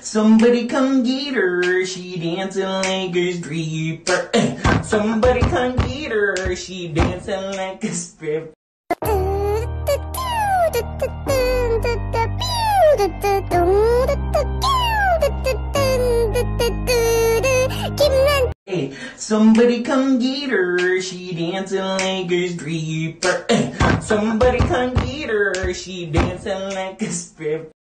Somebody come get her, she dancing like a stripper. Somebody come get her, she dancing like a stripper. Hey, somebody come get her, she dancing like a stripper. Somebody come get her, she dancing like a stripper.